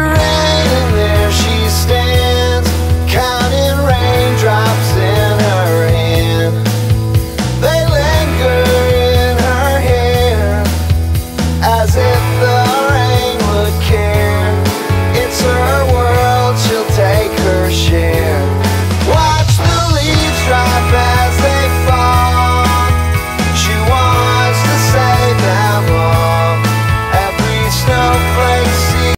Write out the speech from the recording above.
there she stands, counting raindrops in her hand. They linger in her hair as if the